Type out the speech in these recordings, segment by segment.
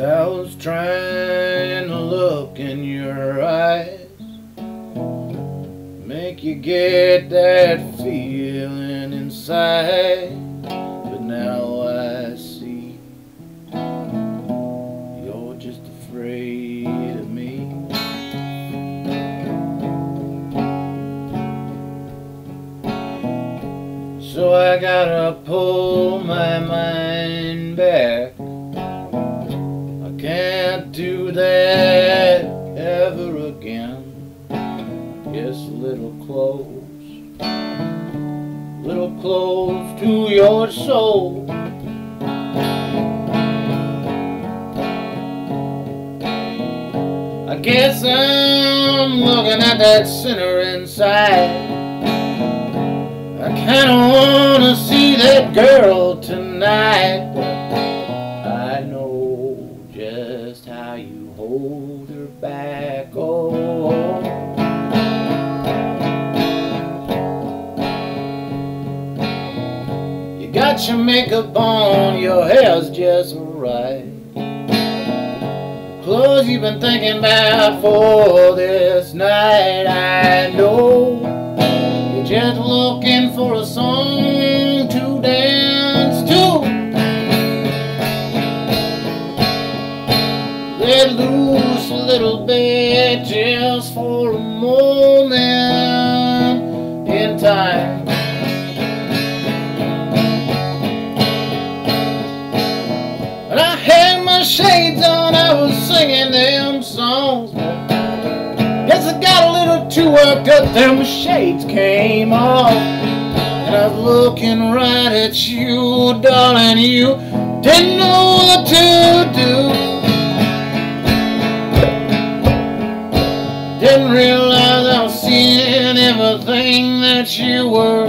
I was trying to look in your eyes. Make you get that feeling inside. But now I see You're just afraid of me. So I gotta pull my mind close to your soul. I guess I'm looking at that sinner inside. I kinda wanna see that girl got your makeup on, your hair's just right. Clothes you've been thinking about for this night. I know you're just looking for a song to dance to. let loose a little bit just for a moment in time. Worked up, them shades came off. And I was looking right at you, darling, you didn't know what to do. Didn't realize I was seeing everything that you were,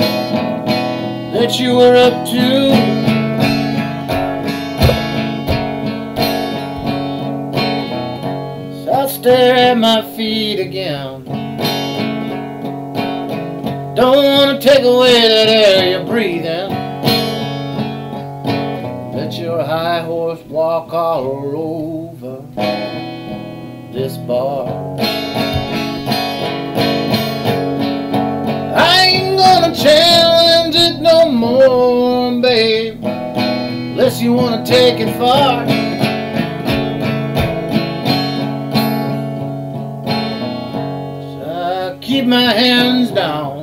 that you were up to. So I stare at my feet again. Don't want to take away that air you're breathing. Let your high horse walk all over this bar. I ain't gonna challenge it no more, babe, unless you want to take it far. So I uh, keep my hands down,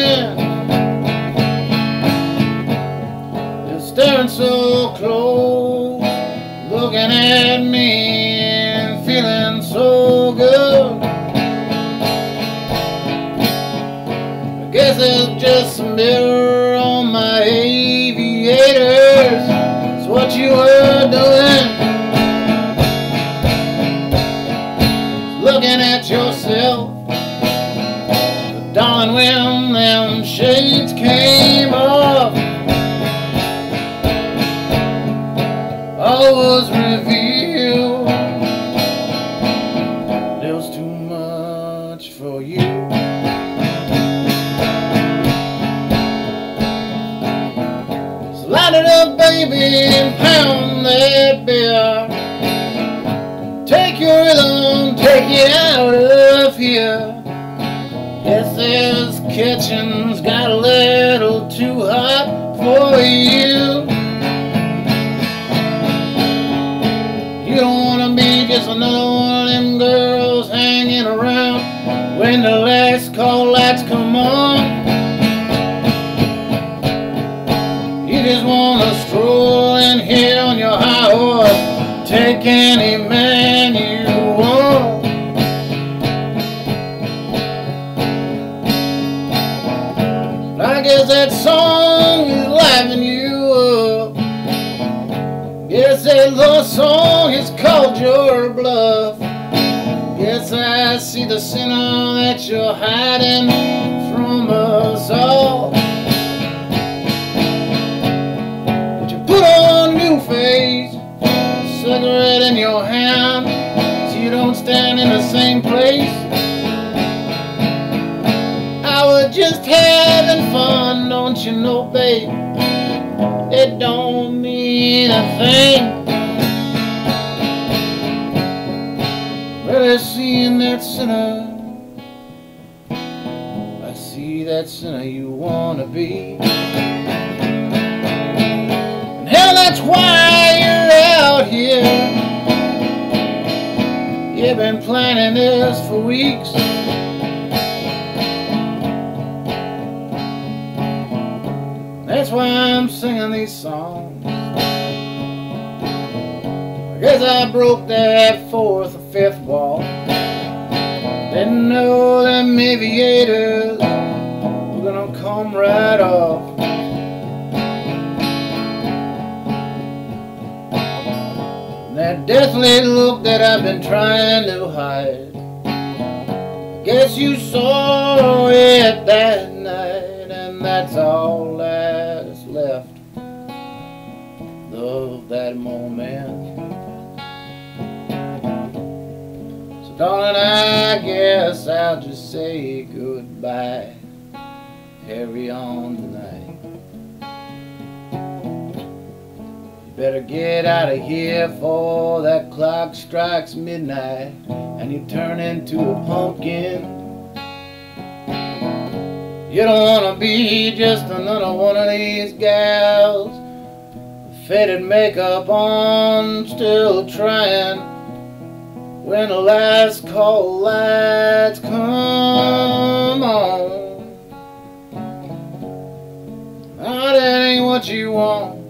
I is just a mirror on my aviators. It's what you were doing. Looking at yourself. But darling, when them shades came off. all was revealed. There was too much for you. It out of here. Guess this kitchen's got a little too hot for you. You don't wanna be just another one of them girls hanging around when the last call lights come on. You just wanna stroll in here on your high horse, take any man you that song is liven you up. Guess that love song is called your bluff. Guess I see the sinner that you're hiding from us all. But you put on a new face, cigarette in your hand, so you don't stand in the same place. I just having fun, don't you know, babe? It don't mean a thing. Really seeing that sinner I see that sinner you wanna be And hell, that's why you're out here You've been planning this for weeks That's why I'm singing these songs. I guess I broke that fourth or fifth wall. Didn't know them aviators Were gonna come right off. That deathly look that I've been trying to hide guess you saw it that night And that's all That moment So darling I guess I'll just say goodbye Carry on tonight You Better get out of here before that clock strikes midnight and you turn into a pumpkin. You don't want to be just another one of these gals. Faded makeup on, still trying. When the last call lights come on. That ain't what you want.